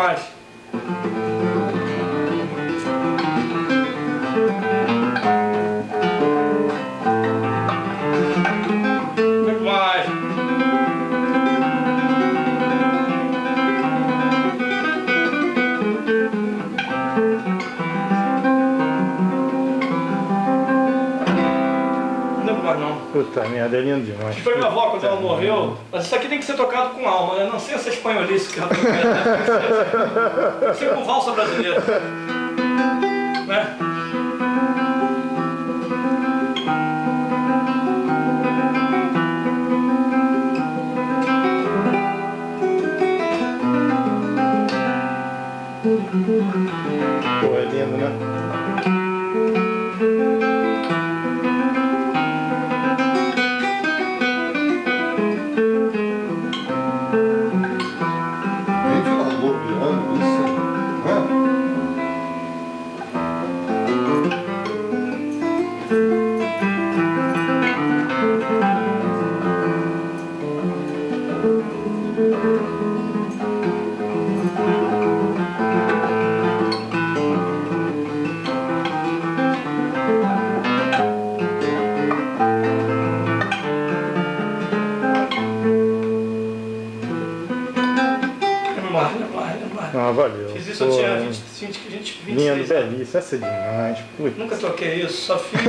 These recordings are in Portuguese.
mais. Muito Puta merda, é lindo demais. Foi minha avó quando ela morreu, mas isso aqui tem que ser tocado com alma, né? Não sei essa espanholice que ela toca. Tem que ser com valsa brasileira. Né? Pô, é lindo, né? Ah, valeu. Fiz isso, eu Pô, tinha 20, 20, 20, 26 Lindo, belíssimo. Essa é demais. Putz. Nunca toquei isso, só fiz.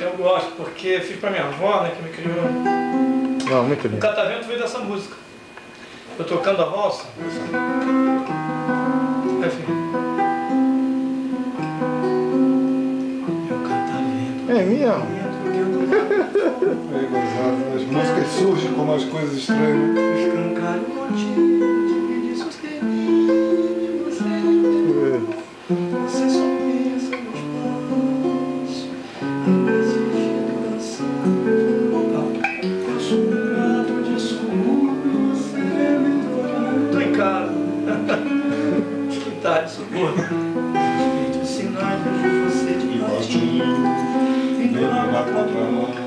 eu gosto, porque fiz pra minha avó, né, que me criou. Não, muito O lindo. catavento veio dessa música. Eu tocando a valsa. Catavento. É mesmo? Aí, gozado, as músicas surgem como as coisas estranhas. Escancar o motivo de os queridos de você. Você só pensa nos não existe educação. Eu sou um gato de suburro, você me torna. Tô em casa. Quintal de suburro. Feito sinais, vejo você de baixinho. Vindo lá na contramão.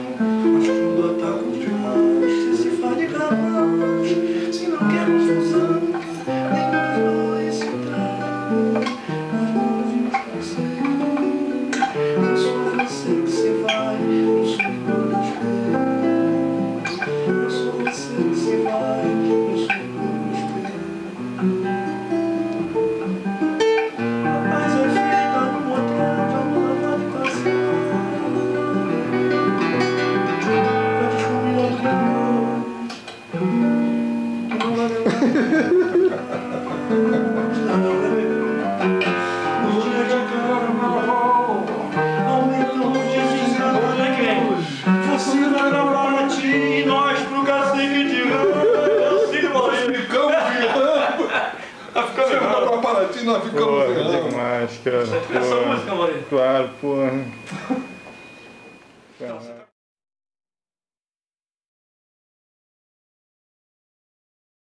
Sou você que se vai, não sou aos teus. Eu sou você que se vai, não sou igual aos teus. Rapaz, é feita no motel de amor, vai de passeio. Pô, ficamos é virando. demais, cara. Essa música, Pô. Maurício. Claro, pô. Caralho.